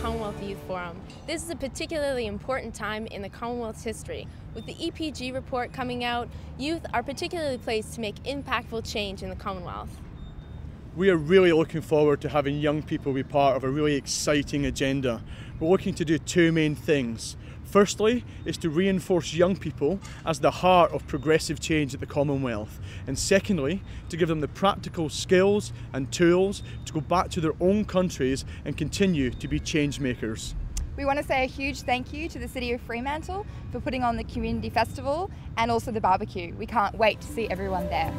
Commonwealth Youth Forum. This is a particularly important time in the Commonwealth's history. With the EPG report coming out, youth are particularly placed to make impactful change in the Commonwealth. We are really looking forward to having young people be part of a really exciting agenda. We're looking to do two main things. Firstly, is to reinforce young people as the heart of progressive change at the Commonwealth. And secondly, to give them the practical skills and tools to go back to their own countries and continue to be change makers. We want to say a huge thank you to the City of Fremantle for putting on the Community Festival and also the barbecue. We can't wait to see everyone there.